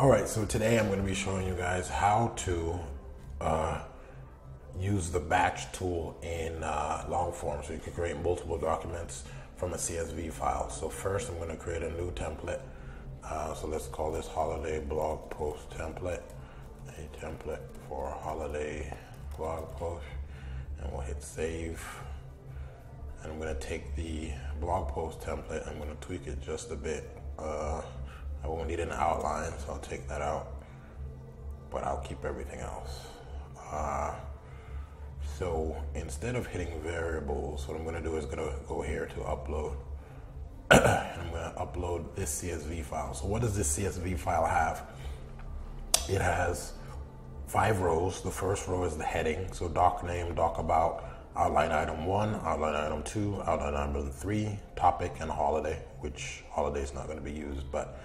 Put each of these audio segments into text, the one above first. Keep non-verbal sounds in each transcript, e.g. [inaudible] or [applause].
All right, so today I'm going to be showing you guys how to uh, use the batch tool in uh, Longform so you can create multiple documents from a CSV file. So first I'm going to create a new template. Uh, so let's call this holiday blog post template, a template for holiday blog post, and we'll hit save. And I'm going to take the blog post template, I'm going to tweak it just a bit. I won't need an outline, so I'll take that out, but I'll keep everything else. Uh, so instead of hitting variables, what I'm going to do is going to go here to upload. and [clears throat] I'm going to upload this CSV file. So what does this CSV file have? It has five rows. The first row is the heading. So doc name, doc about, outline item one, outline item two, outline item three, topic, and holiday, which holiday is not going to be used, but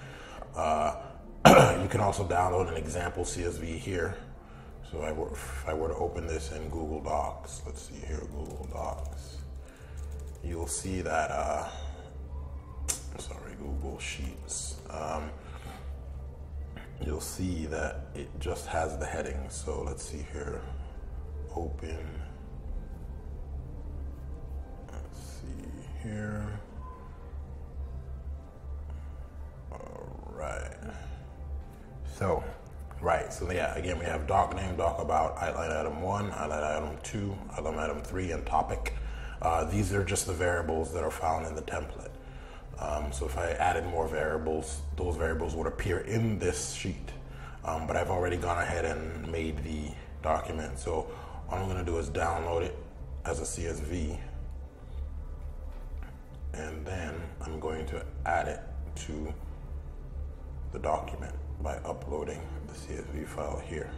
uh, [clears throat] you can also download an example CSV here. So I were, if I were to open this in Google Docs, let's see here, Google Docs, you'll see that, uh, sorry, Google Sheets. Um, you'll see that it just has the heading. So let's see here, open, let's see here. So, right, so yeah, again, we have doc name, doc about, outline item one, outline item two, outline item three, and topic. Uh, these are just the variables that are found in the template. Um, so if I added more variables, those variables would appear in this sheet. Um, but I've already gone ahead and made the document. So all I'm gonna do is download it as a CSV. And then I'm going to add it to the document by uploading the CSV file here.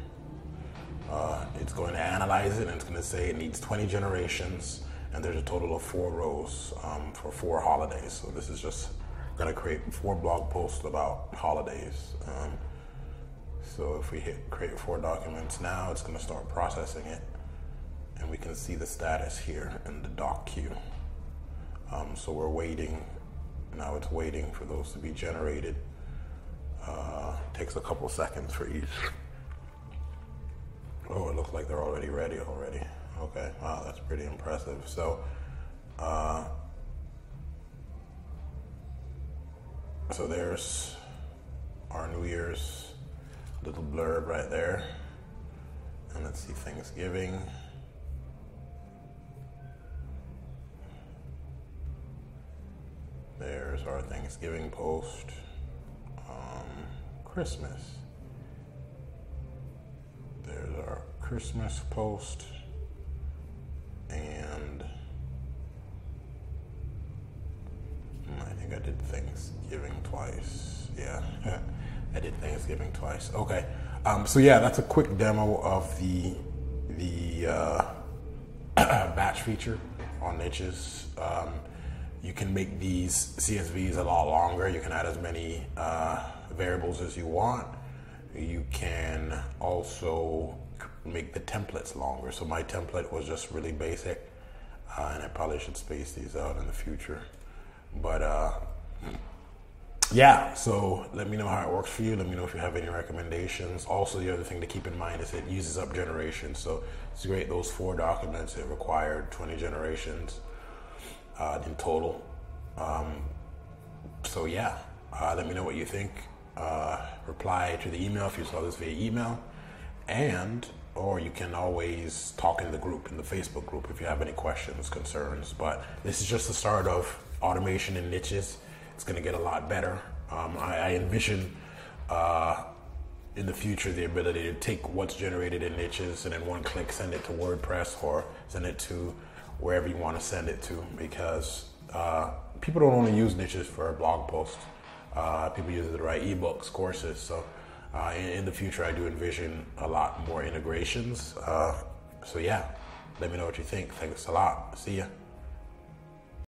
Uh, it's going to analyze it and it's going to say it needs 20 generations and there's a total of four rows um, for four holidays. So this is just going to create four blog posts about holidays. Um, so if we hit create four documents now, it's going to start processing it and we can see the status here in the doc queue. Um, so we're waiting, now it's waiting for those to be generated. Takes a couple seconds for each. Oh, it looks like they're already ready already. Okay, wow, that's pretty impressive. So, uh, so there's our New Year's little blurb right there. And let's see Thanksgiving. There's our Thanksgiving post. Christmas. There's our Christmas post. And hmm, I think I did Thanksgiving twice. Yeah, [laughs] I did Thanksgiving twice. Okay. Um, so yeah, that's a quick demo of the the uh, [clears throat] batch feature on nichesss. Um, you can make these CSVs a lot longer. You can add as many uh, variables as you want. You can also make the templates longer. So my template was just really basic, uh, and I probably should space these out in the future. But uh, yeah, so let me know how it works for you. Let me know if you have any recommendations. Also, the other thing to keep in mind is it uses up generations. So it's great. Those four documents it required 20 generations uh, in total. Um, so yeah, uh, let me know what you think uh, reply to the email if you saw this via email, and or you can always talk in the group in the Facebook group if you have any questions, concerns. But this is just the start of automation in nichesss. It's going to get a lot better. Um, I, I, envision uh, in the future the ability to take what's generated in nichesss and in one click send it to WordPress or send it to wherever you want to send it to because uh, people don't only use nichesss for a blog posts. Uh, people use it to write ebooks, courses. So uh, in, in, the future, I do envision a lot more integrations. Uh, so yeah, let me know what you think. Thanks a lot. See ya.